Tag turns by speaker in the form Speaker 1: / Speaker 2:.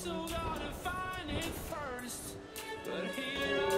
Speaker 1: Still gotta find it first. But here I am.